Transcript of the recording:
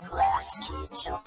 Class teacher.